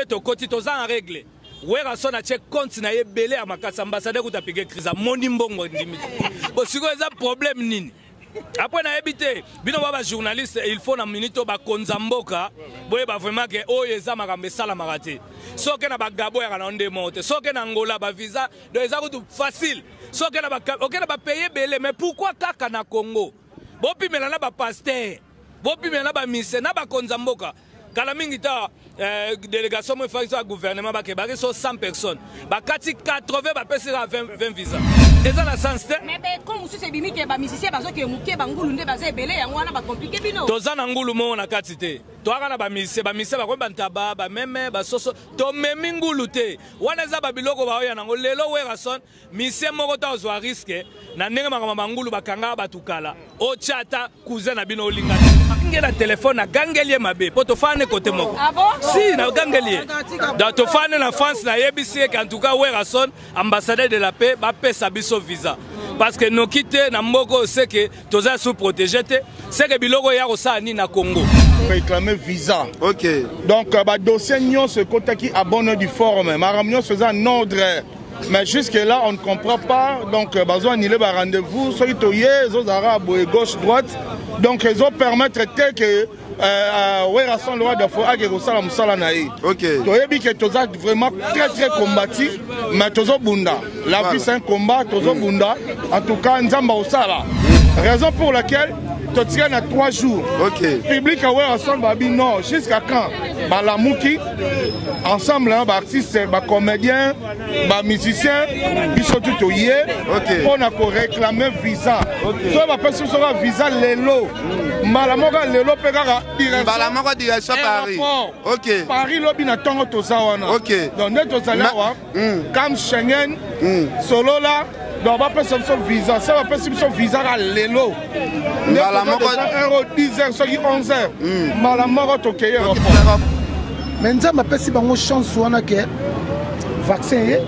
ye tokoti toza en règle werrason atie compte na ye ebele ya makasi ambassadeur kuta pike crise amoni mbongo ndimi bo sikoyo eza problème nini apres nayebi te bino ba bajournaliste il faut na minute oyo bakonza mboka boyeba vraiment ke oyo eza makambo esalamaka te soki na bagabo yaka nao nde moko te soki na ngola bavisa donc eza kutu facile soki okenda bapaye ebele mais pourquoi kaka na congo bopimela na bapaster bopimela na bamise na bakonza mboka kala mingi ta eh, delegation mo efaki so ya gouvernement bake bake so 100 personnes bakati 80 bapesi ka 20, 20 visa eza na sens te ko mosusu ebimi ke bamusicien bazoke moke bangulu nde baza ebele yango wana bacomplike bino toza na ngulu moko na kati te toyaka na bamusicien bamusicien bakomi bantaba bameme basoso tomemi ngulu te wana eza babiloko baoya nango lelo werason Musicien moko ta ozwa risque na ndenge makambo ma ngulu bakangaka bato kala otya ata cousin na bino olinga nge na telefone nagangeli ye mabe mpo tofane kote moko ah si nagangeli ye donc tofane na france nayebisi ye ke en tout cas werrason ambassadeur de la paix bapesa biso visa parce que noki te na mboka oyo seke toza sous protégé te seke biloko ya kosala nini na congo réclamer visa okay. donc euh, badossier nyonso ekotaki à bonne du forme makambo nyonso eza en ordre mais jusque là on ne comprend pas donc euh, bazo annule ba rendez-vous soki toye ezozalaka boye gauche droite donc ezopermettre te que Euh, euh, werrason le roi de fo ake kosala mosala na ye toyebi ke toza vraiment très très combatif mais tozobunda la vie c'est un combat tozobunda mm. en tout cas nzambe akosala raison pour laquelle totika na 3 jours public ya werrason babi non jusqu'à quand balamuki ensemble baartiste bacomédien bamusicien biso tu toye mpo na koréclame visa soki bapesi biso ka visa lelo mbala moko lelo mpe kaka mbala moko direction paris ok paris lobi na ntongo toza wana ok donc nde tozali awa kam hmm. schengen hmm. solola donc bapesa biso visa se bapesi biso visa ka lelo mbala moko euro 10 heures soki 11 heures hmm. mbala moko tokei europe mais nzambe apesi bango chance wana ke vaccin ye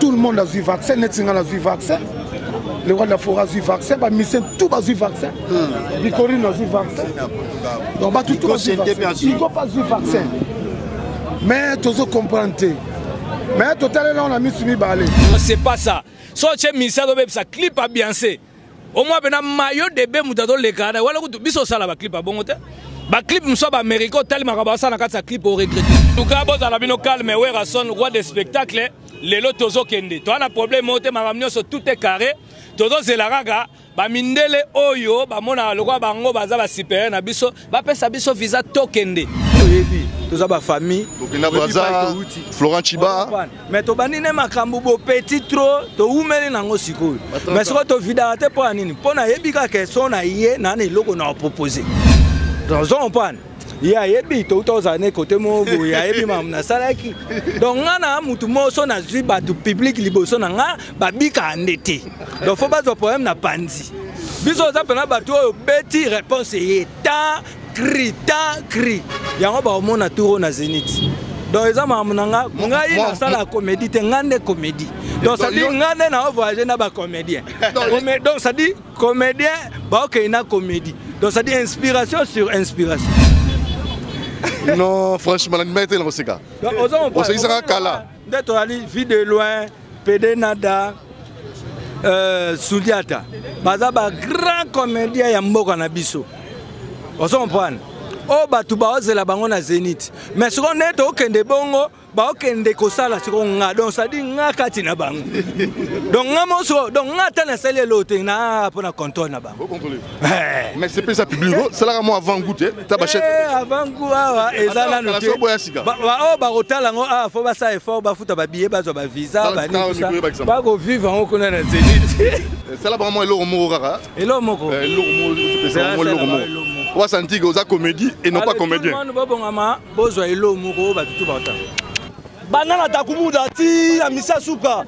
tout le monde azwi vaccin neti ngai nazwi vaccin le roi de la forêt azwi vaccin bamisien tout bazwi vaccin hmm. bikorine azwi vaccin donc bato tout bazwi vaccin igo mpe azwi vaccin mais tozo comprendre te mais totalela ngo na misu mibale c'est pas ça so ce misi azobebisa clip abiance omwa pena mayo debe moto azoleka na wana kutu biso osala baclip ya bongo te baclip mosusu ya baamerika otali makambo asala na kati ya clip oregrete tuka bozala bino calme werrason roi de spectacle lelo tozokende toa na problème moko te makambo nyonso tout est carré tozozela kaka bamindele oyo bamonaka lokola bango baza basuperieur na biso bapesa biso visa tokende toyebi toza bafamille florent chiba me tobandi ne makambo bopeti tro towumeli nango sikoyo me soko tovidaka te mpo ya nini mpo nayebi kaka so na ye naa na eloko na opropose ozo comprendre ye ayebi touta ozala ne kote moko boye ayebi mamu nasalaki donc nga na motu moko so nazwi bato publike liboso na nga babikaa nde te donc fo bazwa problème na panzi biso oza mpena bato oyo beti réponse eye ta cri ta cri yango bakomona tour oyo na zeniti donc eza makambo na nga ngai nasala comédie te ngai nde comédie donc sadi ngai nde nao voyage na bacomédien donc sadi Comedien baokei na comédie. Donc ça dit inspiration sur inspiration. non franchement nandimaki te na koseka osekisaka kala nde toyali vie de loin pede nada euh, sudiata baza bagrand comédien ya mboka na biso ozo comprendre oyo oh, bato baozela bango na zénith mais sikoyo nde tokende bongo baokende kosala siko nga donc sadi nga kati na bango donc nga moso donc nga ata nasali elo te na mpo na controle na bango eh. mais c'est pesa public osalaka mo avant goût te ta bachete eh, avant goût awa eza nanu te baoyo bakotala yango awa ah, fo basala effort bafuta babillet bazwa bavisa bakovivre yango kuna na zenit eh, sala bango mwa eloko moko kaka eloko moko eloko moko obasantika oza comédie et non pas comédien bozwa elo moko oyo batutu bata banda na takumuda ti na misa suka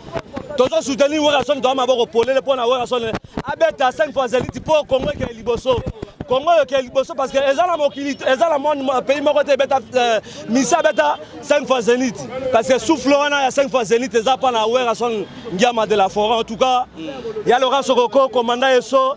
tozo soutenir werrason toa maboko polele mpo na werrason abeta 5 fois elite mpo congo ekee liboso congo oyo ekee liboso parce que eza na mokili eza na monde pays moko te ebeta euh, misa abeta 5 fois zenit parce que souffle wana ya 5 fois zenit eza mpa na werrason ngiama de la foret en tout cas ya lora sokoko komanda eso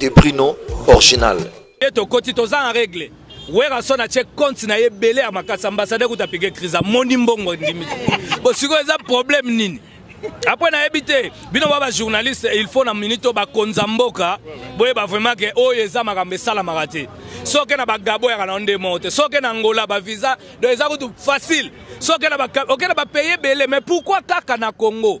de Bruno original. Et au côté aux en règle. Werrason a check compte na ebele ya makasi ambassadeur kuta pige crise amoni mbongo ndimi. Bo siko eza problème nini? apres nayebi te bino ba bajournaliste il faut na minute oyo bakonza mboka boyeba vraiment ke oyo eza makambo esalamaka te soki na bagabo yaka na nde moko te soki na angola bavisa donc eza kutu facile soki oke na bapaye ebele mais pourquoi kaka na congo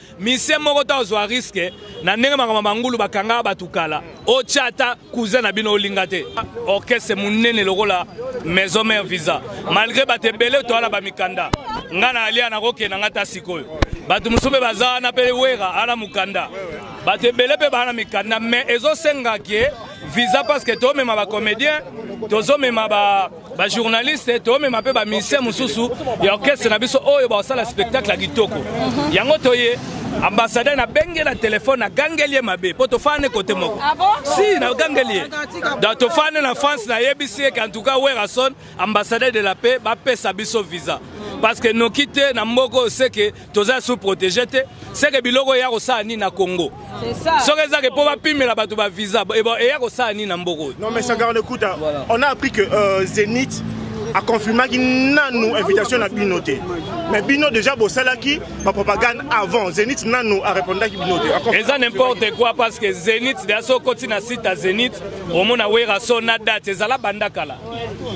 Mise moko ta ozwa riske na ndenge makambo mangulu bakangaka bato kala otya ata cousin na bino olinga te orchestre monene lokola maison mare visa malgré bato ebele toala bamikanda ngai na alia nakokenda ngai ta sikoyo bato mosusu mpe baza wana mpe wera ala mokanda bato ebele mpe baa na mikanda mais ezosengaki visa parce que tomema bacomédien tozomema ba ba journaliste toomema mpe bamusicien mosusu ya orchestre na biso oyo baosala spectacle ya kitoko mhm. yango toye ambassadeur nabengi na telefone nagangeli ye mabe mpo tofane kote moko ah si nagangeli ye donc tofane na france nayebisi ye ke entouka werrason ambassadeur de la paix bapesa biso visa parce que noki te na mboka oyo seke toza sous protégé te seke biloko eya kosala nini na congo soki ezake mpo bapimela bato bavisa eya kosala nini na mboka oyo non mais sangarde kuta on a appris que euh, zénith aconfirmaki nanu invitation na bino te mais bino déjà bosalaki bapropagande avant zénith nanu arépondaki bino te eza n'importe quoi parce que zénith deya so okoti na site ya zénith omona weraso na date ezala banda kala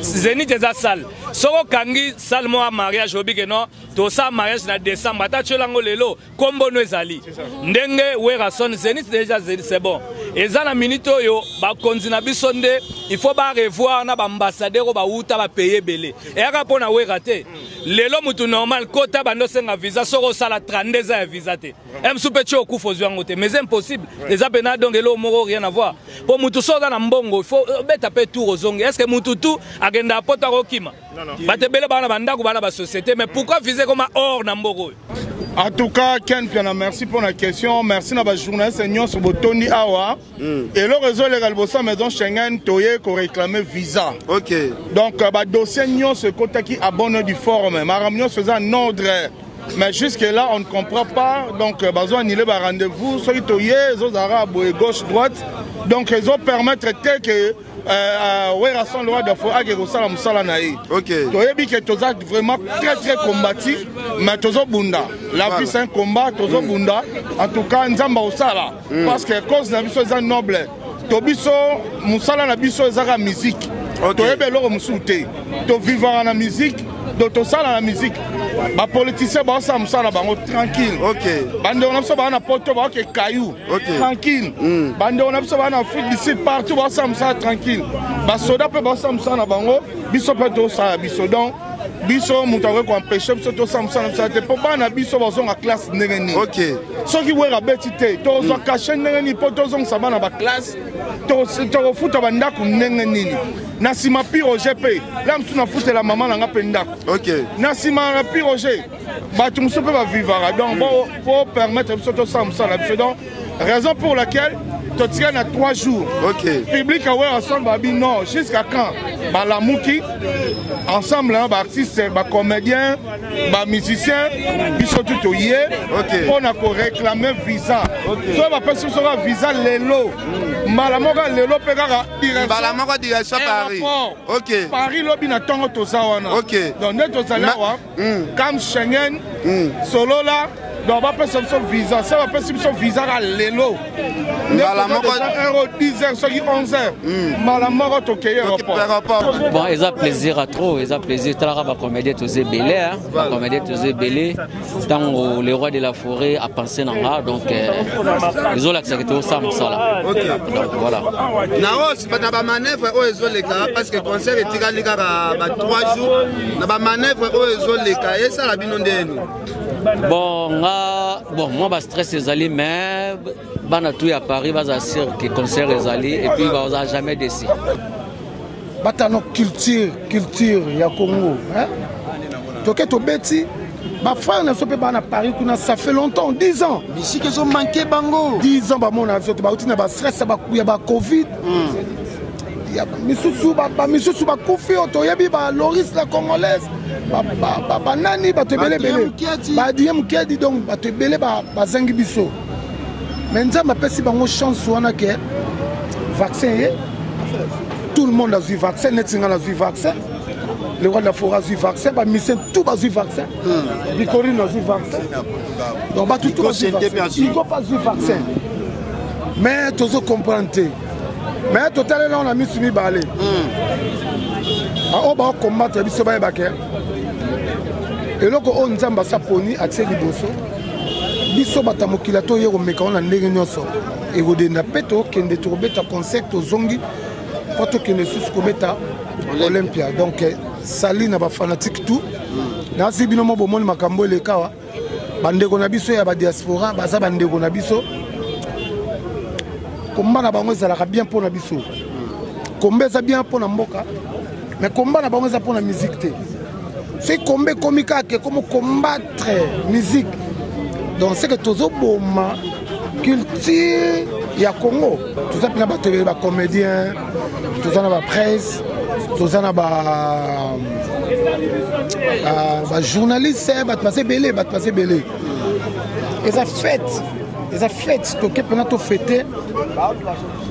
zénith eza sale soki okangi sale moko ya mariage obike non tosa mariage na décembre ata tyola ngo lelo nkombo no ezali ndenge werason zenith deja c'est bon eza na minute oyo bakonzi na biso nde il faut barevoir na baambassadeur oyo bawuta bapaye ebele eyaka mpo na wera te lelo motu normal kota bando osenga visa soki osala 32 eza ya visa te msu mpe tyo okufa ozwi yango te mais impossible eza mpe na donc eloko moko rien avoir mpo motu soki oza na mbongo faut obeta mpe tour ozongi est ce que motu tu akendaka poto akokima bato ebele baa na bandako baa na basociété mais pourquoi vise koma or na mboka oyo en tout cas ken piana merci mpo na question merci na bajournaliste nyonso botondi awa mm. eloko ezoleka liboso ya maison schengen toye koréclame visa okay. donc euh, badossier nyonso ekotaki à bonne du forme makambo nyonso eza en ordre mais jusque là on ne comprend pas donc euh, bazo annule ba rendez-vous soki toye ezozalaka boye gauche droite donc ezopermettre te que Euh, euh, werrason le roi de fo ake kosala mosala na ye toyebi ke toza vraiment très très combatif mais tozobunda la vie c'est un combat tozobunda mm. en tout cas nzambe akosala mm. parce que cause na biso eza noble to biso mosala na biso ezaka musique toyebi eloko mosusu te tovivaka na musique donc tosala na musique bapoliticien baosala mosala na bango tranquille bandeko na biso baa na poto baoke kayu okay. tranquille mm. bandeko na biso baa na afrique du sud partout basala mosala tranquille basoda mpe basala mosala na bango biso mpe tosala biso donc biso moto akoki koempeshe biso tosala mosala mosala te mpo bana biso bazonga classe ndenge nini okay. soki wera abeti te tozwa mm. kashe ndenge nini mpo tozongisa bana baklasse tokofuta bandako ndenge nini na nsima piroge mpe la mosusu nafutela mama na nga mpe ndako okay. na nsima na piroge bato mosusu mpe bavivaka donc po permettre biso tosala mosala na biso donc raison pour laquelle totika na 3 jours okay. public awe ensemble babi non jusqu'à quand balamuki ensemble na baartiste bacomédien bamusicien biso tu toye mpo na koréclame visa soki bapesi biso kaka visa lelo mbala moko lelo mpe kaka mbala moko direction paris paris lobi na ntongo toza wana donc nde tozali awa mm. cam schengen mm. solola donc bapesa biso visa se bapesi biso visa ka lelo mbala moko euro 10 heures soki 11 heures hmm. mbala moko tokei aéroport bon eza plaisir a trop eza plaisir talaka bacomédien toza ebele bacomédien toza ebele ntango le roi de la forêt apense na nga donc euh, ezolakisaki tosa mosala donc voilà na oyo na bamanevre oyo ezoleka parce que concert etikali kaka ba 3 jours na ba manœuvre oyo ezoleka esala bino ndeni bon nga bon mwa ba stress ezali mais bana tout ya paris baza sur ke concert ezali et puis baza jamais desi batano culture culture ya congo hein? toke tobeti bafrère na biso mpe baa na paris kuna ça fait longtemps 10 ans misiki ezomanke bango 10 ans bamona biso te bauti na bastress ya bacovid mm. misusu bamisusu bakufi oyo toyebi ba loris la congolaise banani bato ebele ebele baadie mokedi donc bato ebele bazangi biso mais nzambe apesi bango chance wana ke vaccin ye tout le monde azwi vaccin neti ngai nazwi vaccin le roi de la foret azwi vaccin bamisien tout bazwi vaccin hmm. bikorine azwi vaccin donc bato tout bazwi vaccin igo mpe azwi vaccin mais tozo comprendre te me totalela ngo na misu mibale hmm. baoyo baokombatre biso bayebake eloko oyo nzambe asi aponi atie liboso biso bato ya mokili toye komeka wana ndenge nyonso ekodenda mpe tokende tokobeta concert tozongi mpo tokende lisusu kobeta olympia donc eh, sali na bafanatike tout hmm. nazwi bino mo bomoni makambo elekawa bandeko na biso ya badiaspora baza bandeko na biso komba na bango ezalaka bien mpo na biso komba eza bien mpo na mboka mais komba na bango eza mpo na miziki te soki komba ekomi kaka ekomi combattre miziki donc seke tozoboma culture ya congo toza mpena bato ebele bacomédien toza na bapresse toza na ba ah, bajournaliste eh, bato baza ebele bato baza ebele eza fete eza fete toke mpena tofete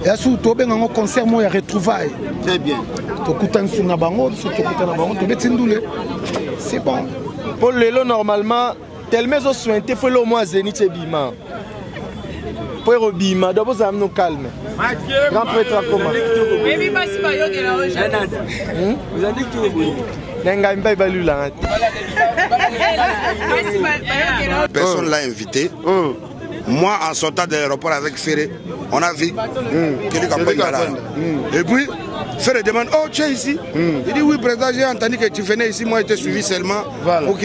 ya suku tobenga yango concert moko ya retrouvaille tokutanisi na bango biso tokutana bango tobeti ndule c'est bon mpo lelo normalement telema ezo sointe fo eloo mwa zenit ebima mpo ekobima donc bozala mino calme grand pretre akoma na ngai mpe balulanga te personne l'a invité oh. Moi, en sortant de l'aéroport avec Ferré, on a vu mm. Kelly Kampangala. Mm. Et puis, Ferré demande Oh, tu es ici mm. Il dit Oui, président, j'ai entendu que tu venais ici. Moi, je t'ai suivi seulement. Voilà. Ok.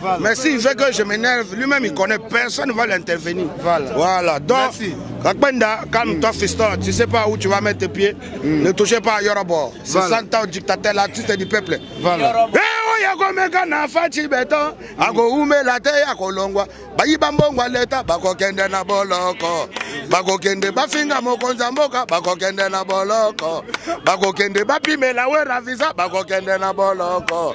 Voilà. Mais s'il veut que je m'énerve, lui-même il connaît, personne ne va l'intervenir. Voilà. Voilà. Donc, Merci. Kakbenda, calme-toi, mm. fiston. Tu sais pas où tu vas mettre tes pieds. Mm. Ne touchez pas à Yorobo. C'est voilà. Santa au dictateur, l'artiste du peuple. Voilà. Yorobo. Eh, yakomeka na faci beton akoumela te akolongwa bayiba mbongo leta bakokende na boloko bakokende bafinga mokonzi ya mboka bakokende na boloko bakokende bapimela wera visa bakokende na boloko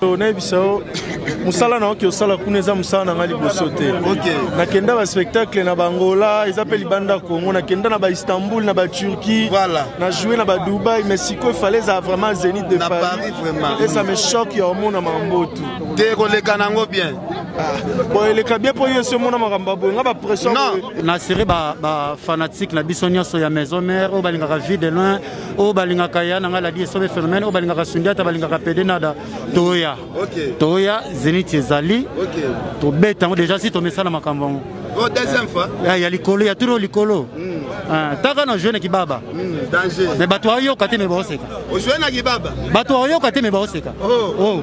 nayebisa yo mosala na oki osala kuna eza mosala na ngai liboso te nakenda baspectacle na bangola eza mpe libanda congo nakenda na baistanbul na baturquie na joue na badubai mais sikoyo efale ezala vraiment zenit de paris esa me choc ya omona mambotu te koleka nango bien ah, bon eleka bien mpo yesu omona makambo ya boye nga bapression na sere bafanatique na biso nyonso ya maison mare oyo balingaka vie de loin oyo balingaka ya na ngai ladi esobe phénomène oyo balingaka sundiata balingaka pede nada toya toya zenit ezali tobeta yango déjà si tomesana makambo yango oh, ah, ya likolo ya turo likolo hmm. ah, taka na joue na kibaba hmm, me bato ayoka te me baoseka bato ayoka te me baoseka oh. oh.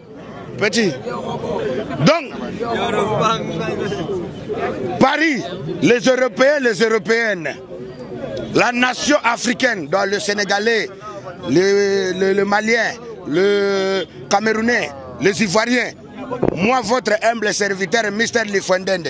Petit. Donc. Paris, les Européens, les Européennes, la nation africaine, dans le Sénégalais, le, Malien, le Camerounais, les Ivoiriens, moi, votre humble serviteur, Mister Lifondende,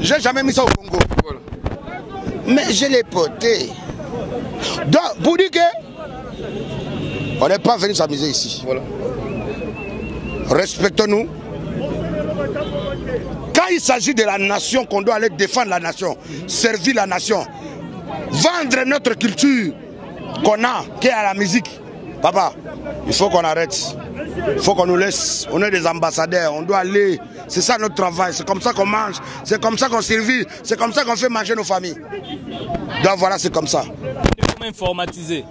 j'ai jamais mis ça au Congo. Mais je l'ai porté. Donc, vous dites que on n'est pas venu s'amuser ici. Voilà. Respectons-nous. Quand il s'agit de la nation, qu'on doit aller défendre la nation, servir la nation, vendre notre culture, qu'on a, qui est à la musique. Papa, il faut qu'on arrête. Il faut qu'on nous laisse. On est des ambassadeurs. On doit aller. C'est ça notre travail. C'est comme ça qu'on mange. C'est comme ça qu'on survit. C'est comme ça qu'on fait manger nos familles. Donc voilà, c'est comme ça. Comment informatiser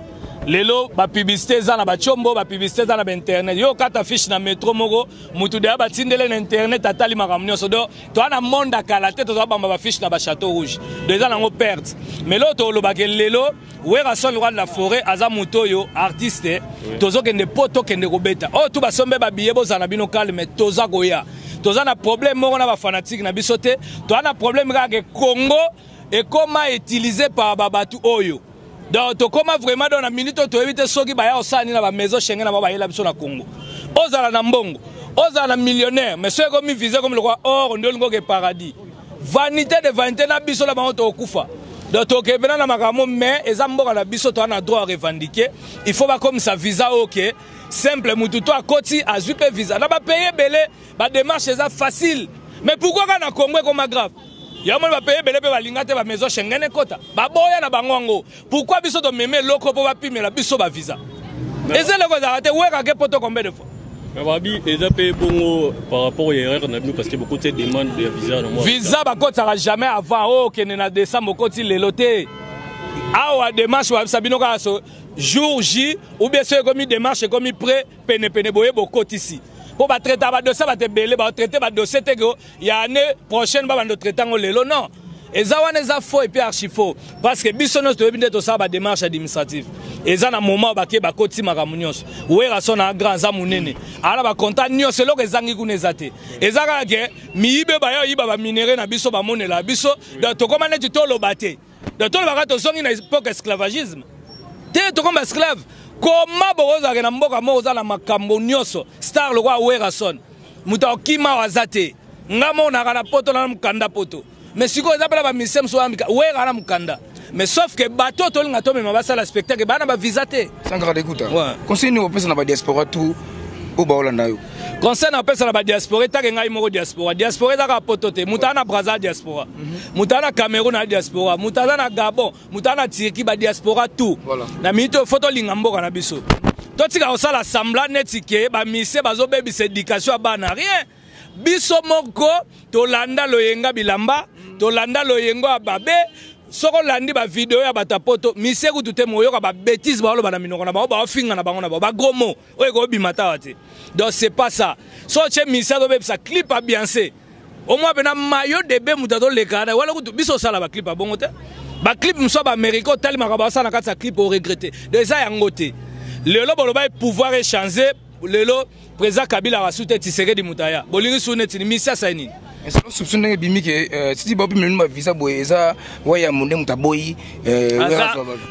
lelo bapiblisité eza na bacombo bapiblisité eza na bainternet yo okata fiche na metro moko motu deya batindele na internet atali makambo nyonso do toa na monde ya kala te tozwa bamba bafiche na bachateau rouge do eza nango perte mais lelo tolobake lelo werrason roi de la forêt aza moto oyo artiste tozokende mpo tokende kobeta oyo oh, tu basombe babiye bozala na bino calme toza koya toza na problème moko na bafanatike na biso te toza na problème kaka ke congo ekoma utilise par babato oyo donc tokoma vraiment donc na minute oyo toyebi te soki baya kosala nini na bamaison shenge na bango bayela biso na congo ozala na mbongo ozala na millionnaire mais soki ekomi vise ekomi lokola or nde olingi oke paradis vanité de vanité na biso na bango tokokufa donc tokebena na makambo mais eza mboka na biso toa na droit ya revendiquer il faut bakomisa visa oyo ke simple motu to akoti azwi mpe visa na bapaye ebele bademarche eza facile mais pourkoi kaka na congo ekoma grave yango moni bapaye ebele mpe balinga te bamaison schengen ekota baboya na bango yango Pourquoi biso to meme loko po ba pimela biso ba visa. Eza loko za te weka ke poto combien de fois? Babi eza pe bongo par rapport ya erreur na bino parce que beaucoup de demande de visa na moi. Visa ba kotaka jamais avant oh kende na décembre koti lelo te. Awa démarche wa sabino ka so jour J ou bien soki ekomi démarche ekomi prêt penepene boye bokotisi mpo batraitaka badossier bato ebele batraite badossier te ya année prochaine babanda otraite yango lelo non eza wana eza faux epuis archifaux parce que biso nyonso toyebi nde tosala badémarche administrative eza na moment oyo bake bakoti makambo nyonso werason na grand aza monene ala bakonta nyonso eloko ezangi kuna eza te eza kaka ke miyibe baye oyiba baminere na biso bamonela biso donc tokoma neti toloba te donc tolobaka tozongi na epoque esclavagisme te tokoma baesclave koma bokozalaka na mboka moko oza na makambo nyonso star lokola werason moto akokima oyo aza te nga moko naka na poto na mokanda poto mais sikoyo eza mpela bamisie mosusu wana wera na mokanda mais sauf que bato oyo tolinga tomema basala spectacle baa na bavisa te sankaka dekuta conseil nini opesa na badiaspora tout oyo baolanda yo conseil na pesa na ba diaspora etake ngai moko diaspora diaspora eza kaka poto te moto aza na braza diaspora moto aza na cameroun na diaspora moto aza na gabon moto aza na turquie ba diaspora tout na minute oyo fo tolinga mboka na biso totika kosala sembla neti ke bamisie bazobebisa éducation ya bana rien biso moko tolanda loyenga bilamba tolanda loyengo ya babe soko olandi bavideo ya bato ya poto misie kutu te moyoka babetise baoloba na minoko na bango baofinga na bango na bango bagromo oyo ekobima tawa te donc c'est pas ça so otye misi azobebisa clip abianse omwa mpena mayo debe moto azoleka na wana kutu biso osala baclip ya bongo te baclip mosusu ya baaméricain otali makambo basala na kati ya clip oregrete donc eza yango te lelo bolobai pouvoir echange lelo président kabila akasu te tisekedi moto aya bolingi su neti misi asali nini solo soupçon ndenge ebimi ke euh, titi bapimela nini bavisa boye eza waya monde moto aboyi euh,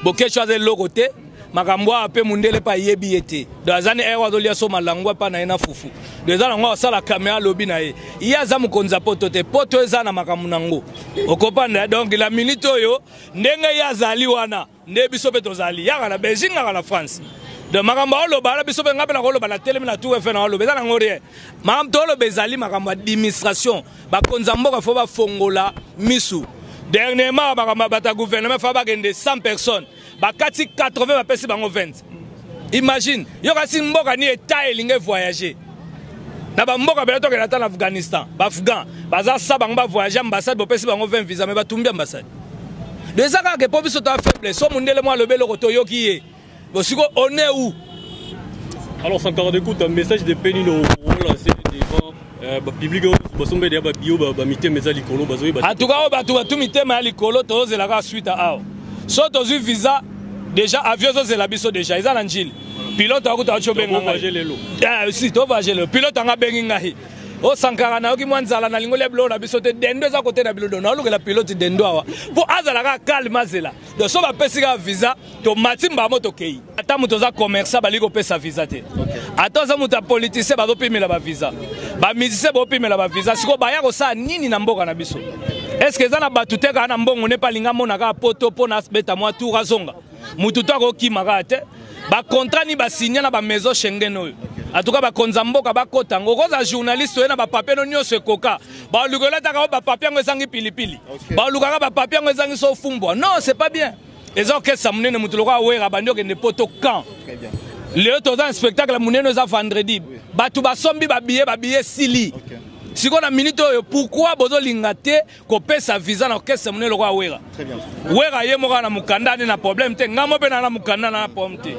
bokeco aza eloko te makambo awa mpe mondele mpe ayebi ye te do aza ne ewa azolia so malangwa mpa na ye na fufu do eza nango asala kamea alobi na ye ye aza mokonzi ya poto te poto eza na makambo na yango okopanda donc la minute oyo ndenge ye azali wana nde biso mpe tozali yaka na belgique ngaka na france donc makambo aoloba na biso mpe ngai mpe nakoloba na telemi na tour efe naoloba eza nango rien makambo tooloba ezali makambo ya administration bakonzi ya mboka fo bafongola misu dernièrement makambo ya bato ya gouvernement fa bakende 100 personnes bakati 80 bapesi bango 20 imagine yokasi mboka ni eta elingi evoyage na bamboka bela tokenda ata na afghanistan baafghan baza sa bango bavoyage ambassade bopesi bango 20 visa me batumbi ambassade do eza kaka ke mpo biso toa faible so mondele mwa alobi eloko toyoki ye bosiko one u alors sans tarde écoute un message de penino olancer devant Eh, bapublike oyo basombeli ya babio bamitema eza likolo bazobatuka oyo bato batu mitema ya likolo tozozela kaka suite awa so tozwi visa déjà avion ezozela biso déjà eza na njili pilote akuta waci obenga ngai eh, si tovage lelo pilote anga abengi ngai osankara nayoki mwa nzala na lingoli ya biloko na biso te dendo eza kote na bilodo naolukela pilote dendo awa mpo azala kaka calme azela donc so bapesi kaka visa tomati mbamo tokei ata moto aza commerçant balingi kopesa visa te ata oza moto ya politicien bazopimela bavisa bamusicien bopimela bavisa sikoyo baya kosala nini na mboka na biso estce eza na bato te kaka na mbongo nde mpe alingi amona kaka poto mpo na beta mwa tour azonga motu to akokima kaka te bakontrat ni basigne na bamaison schengen oyo atuka bakonzi ya mboka bakota yango okozala journaliste oye na bapapie no nyonso ekoka baluka elataka o bapapie yango ezangi pilipili balukaka bapapie yango ezangi so ofumbwa non c'est pas bien eza orchestre monene moto lokola wera abandi okende poto camp lelo toza na spectacle monene eza vendredi bato basombi babiye babiye esili sikoyo na minute oyo pourkui bozolinga te kopesa visa na orchestre monene lokola wera wera ye moko na mokanda nde na problème te ngai mo mpe na na mokanda na na problème te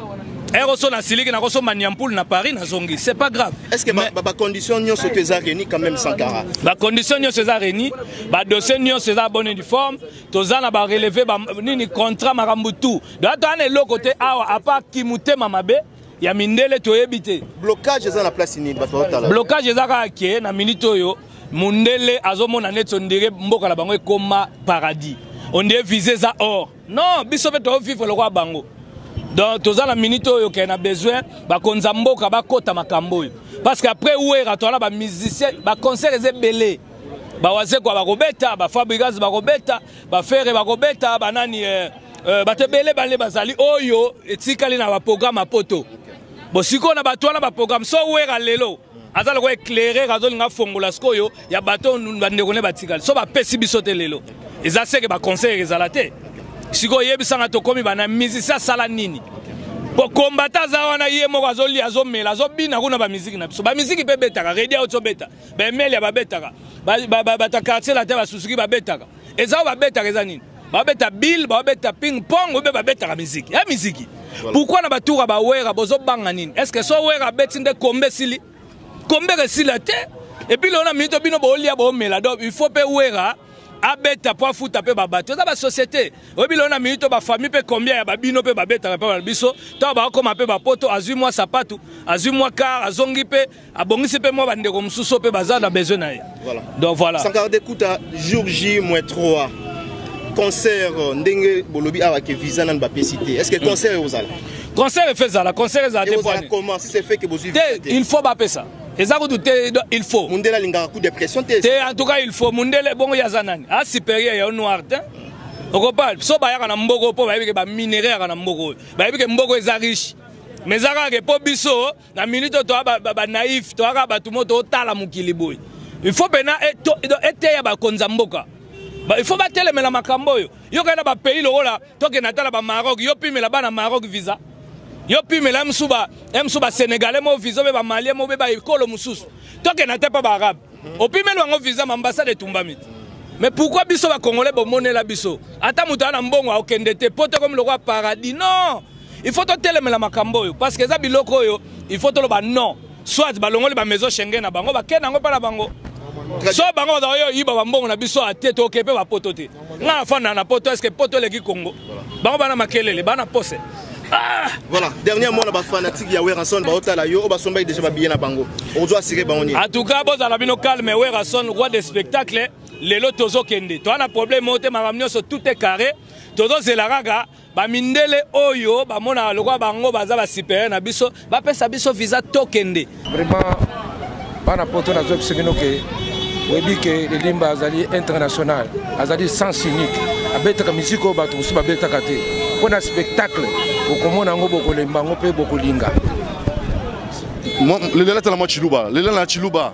eroso na siliki nakosomba niampule na paris nazongi c'est pas grave estce bacondition nyonso to eza reni quand même sankara bacondition nyonso eza reni badossier nyonso eza bonne uniforme toza na ba releve ba nini contrat makambo tout donc ata wana eloko te awa apa kimutema mabe ya mindele toyebi te blocage eza na place nini bato baotala blocage eza kaka ke na minute oyo mundele azomona neti ondire mboka na bango ekoma paradis ondire vise eza or non biso mpe toovivre lokola bango donc toza na minute oyo ke na besoin bakonza mboka bakota makambo oyo parce que après wera toza na bamusicien baconcert eza ebele bawazekwa bakobeta bafabrigas bakobeta bafere bakobeta banani eh, eh, bato ebele bale bazali oyo etikali na baprograme ya poto bosikoyo na bato wana baprograme so wera lelo aza lokola éclairer azolinga afongola sikoyo ya bato bandeko ne batikali so bapesi biso te lelo eza seke baconseil ezala te sikoyo oyebisanga tokomi bana musicien asala nini po kombata aza wana ye moko azolia azomela azobina kuna bamiziki na biso bamiziki mpe ebetaka redi auti obeta ba emelia babetaka bata quartier latin basusuki babetaka eza oyo babetaka eza nini babeta bill babeta ping pong obe babetaka miziki ya miziki pourkui na batoura bawera bozobanga nini est ce que so wera abeti nde kombe esili kombe esila te epuis lelo na minito bino bolia bomela donc il faut mpe wera abeta mpo afuta mpe babato eza basociété oyebi lelo na minito bafamille mpe combien ya babino mpe babetaka mpe bana biso ntango bakokoma mpe bapoto azwi mwa sapatu azwi mwa kar azongi mpe abongisi mpe mwa bandeko mosusu mpe baza na besoin na ye donc voilà sankarde kuta jour j moins 3 concert euh, ndenge bolobi awa ke visa nanu bapesi te est ce que mm. concert ekozala concert efe ezala concert ezala te comment si c'est fait que bozwi te il faut bapesa eza kutu te il faut mundele alingaka coup de pression te te en tout cas il faut mundele bongo ye aza nani a ah, supérieur ya noir te okopa so bayaka na mboko mpo bayebi ke baminerai yaka na mboko oyo bayebi ke mboko eza riche mais eza kaka ke mpo biso na minute toa banaif ba, ba toaka bato mo totala mokili boye il faut mpena eteya bakonzi ya mboka ba, il faut batelemela makambo oyo yo kai na bapays lokola tokenda tala bamaroc yo pimela bana maroc visa yo pimela ye mosusu ba, ba sénégalais mo visa obe bamalie mo be baekolo mosusu tokenda te mpa baarabe opimeli bango visa maambasade etumbami te mais pourkui biso bakongole bomonela biso ata moto aa na mbongo akokende te mpo tokomi lokola paradis non il faut totelemela makambo oyo parce que eza biloko oyo il faut toloba non soit balongoli bamaison shenge na bango bakende yango mpa na bango so bango bazala oyo oyiba bambongo na biso ate toke mpe bapoto te ngai nafanda na poto eske poto eleki kongo bango bana makelele bana pose ah! voilà dernièrement na bafanatique ya werrason baotala yo oyo basombaki déjà babiye na bango ozo asire bango nini en tout cas bozala bino calme werrason roi de spectacle lelo tozokende toa na problème oyo te makambo nyonso tout est carré tozozela kaka ba mindele oyo bamonaka lokola bango baza ba superieur na biso bapesa biso visa tokende vraiment bana poto nazoyebisa bino ke oyebi ke lilimba azali international azali sens unique abetaka miziki oyo bato mosusu babetaka te mpo na spectacle bokomona yango bokolemba yango mpe bokolinga lelela tala mwa chiluba lelela na chiluba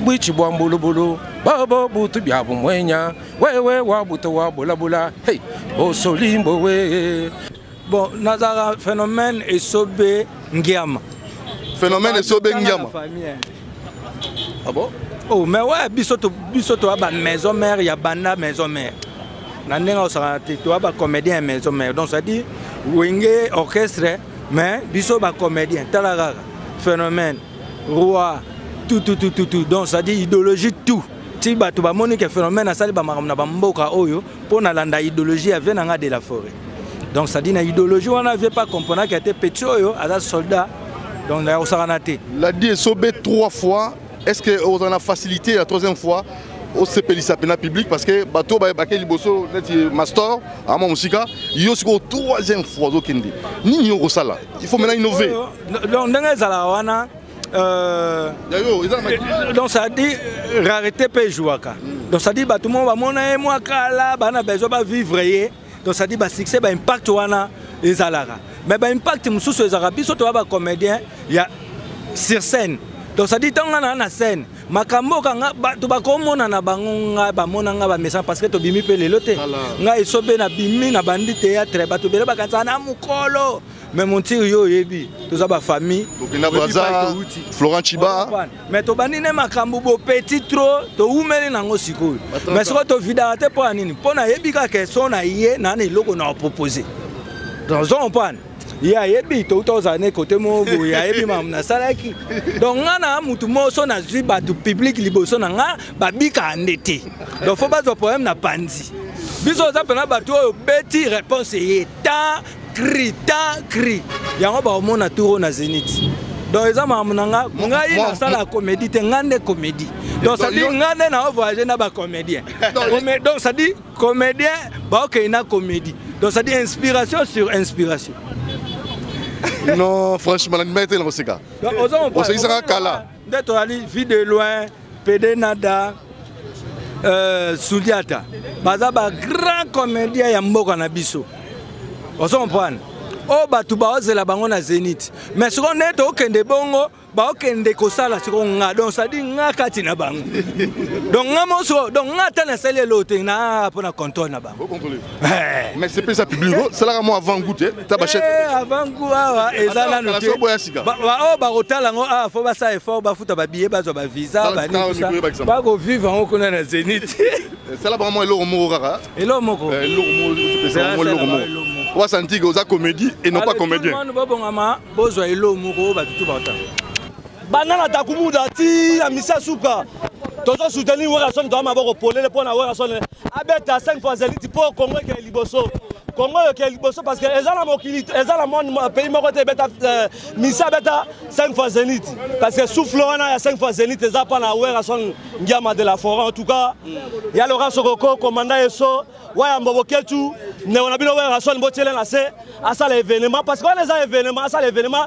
bwichi bwa mbulubulu bobo butu bya bumwenya wewe wa buto wa bulabula hey bosolimbo we bon nazalaka phénomène esobe ngiama phénomène esobe ngiama ah bon oh mais ouais biso to biso to ba maison mère ya banda maison mère na ndenge osaka te to ba comédien ya maison mère donc ça dit wenge orchestre mais biso ba comédien tala kaka phénomène roi tout tout tout tout donc ça dit idéologie tout ti bato bamoni ke phénomène asali bamakambo na bamboka oyo mpo nalanda idéologie ya vie na ngai de la forêt donc ça dit na idéologie wana vie pas comprenaki ate petit oyo aza soldat donc na yakosakana te ladi esobe trois fois est ce que ozala na facilité ya troisième fois osepelisa mpena public parce que bato oyo bake liboso neti mastor ama mosika yo sikoyo troisième fois ozokende nini okosala il faut maintenant innove donc ndenge ezalaka wana euh, euh, donc ça dit euh, rarité mpe ejouaka mm. donc ça dit bato moko bamona ye mwa kala bana besoin bavivre ye donc ça dit basuccès baimpact wana ezalaka mais baimpact mosusu ezalaka biso toya bacomédien ya sur scène donc ça dit ntango nga naa na scène makambo oka nga bato bakomona na bango ngai bamona ngai bamesana parce que tobimi mpe lelo te ngai esobe nabimi nabandi théâtre bato ebele bakanisaka na mokolo mais montiri yo oyebi toza bafamille tokenda braza florent chiba mais tobandi ne makambo bopeti trop towumeli nango sikoyo mais soko tovidaka te mpo ya nini mpo nayebi kaka so na ye naa na eloko na opropose ozo comprendre ye ayebi touta ozala ne kote moko boye ayebi mamu nasalaki donc ngai na motu moso nazwi bato publike liboso na ngai babikaka nde te donc fo bazwa problème na panzi biso oza mpena bato oyo beti réponse ye temps cri ta cri yango baomona tour na zenith donc eza makambo na nga ngai nasala comédie te ngai nde comédie donc sadi ngai nde na ovoyage na bacomédien donc sadi comédien baokei na comédie donc sadi inspiration sur inspiration non franchement nandimaki te na koseka osekisaka kala nde toyali vie de loin pede nada euh, sudiata baza bagrand comédien ya mboka na biso ozo comprendre oyo oh, bato baozela bango na zenith mais sikoyo nde tokende bongo baokende kosala sikoyo nga donc sadi nga kati na bango donc nga moso donc nga ata nasali eloo te na mpo na controle na bango Eh. mais c'est ça public oh, salaka mwa avant goût te ta bachette eh, avant goût awa ah, eza nanu te baoyo bakotala yango awa ah, fo basala effort bafuta babillet bazwa bavisa banisa bakovivre yango kuna na zénith eh, sala bango mwa eloko moko kaka eloko moko wasantika oza comédie et non pas comédien bobongama bozwa eloko moko oyo batutu bata banda na takumuda ti na misa suka tozo soutenir werrason toa maboko polele mpo na werrason eh. abeta 5 fois zeliti mpo congo ekele liboso congo ekele liboso parce que eza na mokili eza na monde pays moko te ebeta eh, misa abeta 5 fois zenit parce que souffle wana ya 5 fois zenit eza mpa na werrason ngiama de la foran en tout cas ya lora sokoko komanda eso waya mbobo ketu ndeko na bino werrason botyele na se asala événement parce que wana eza événement asala événement